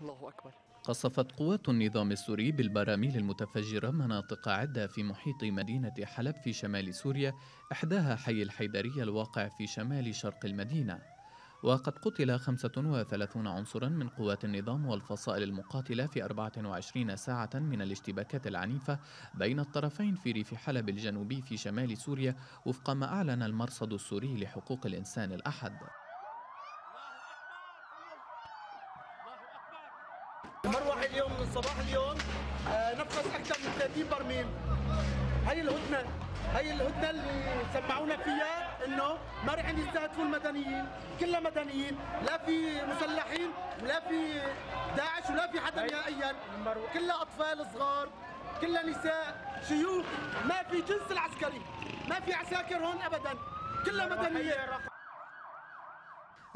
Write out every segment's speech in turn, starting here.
الله أكبر. قصفت قوات النظام السوري بالبراميل المتفجرة مناطق عدة في محيط مدينة حلب في شمال سوريا إحداها حي الحيدرية الواقع في شمال شرق المدينة. وقد قتل 35 عنصرا من قوات النظام والفصائل المقاتلة في 24 ساعة من الاشتباكات العنيفة بين الطرفين في ريف حلب الجنوبي في شمال سوريا وفق ما أعلن المرصد السوري لحقوق الإنسان الأحد. مروح اليوم من صباح اليوم. آه، نفس أكثر من 30 برميل. هي الهدنة هي الهدنة اللي سمعونا فيها إنه ما رح يستهدفوا المدنيين كلها مدنيين لا في مسلحين ولا في داعش ولا في حدا نهائيا. كلها أطفال صغار كلها نساء شيوخ. ما في جنس العسكري ما في عساكر هون ابدا. كلها مدنية.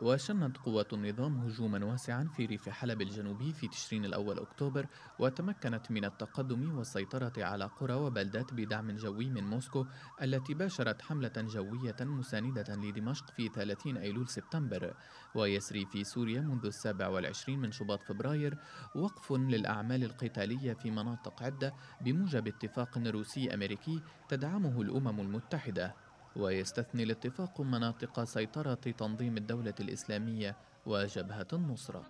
وشنت قوات النظام هجوما واسعا في ريف حلب الجنوبي في تشرين الأول أكتوبر وتمكنت من التقدم والسيطرة على قرى وبلدات بدعم جوي من موسكو التي باشرت حملة جوية مساندة لدمشق في 30 أيلول سبتمبر ويسري في سوريا منذ السابع والعشرين من شباط فبراير وقف للأعمال القتالية في مناطق عدة بموجب اتفاق روسي أمريكي تدعمه الأمم المتحدة. ويستثني الاتفاق مناطق سيطرة تنظيم الدولة الإسلامية وجبهة النصرة.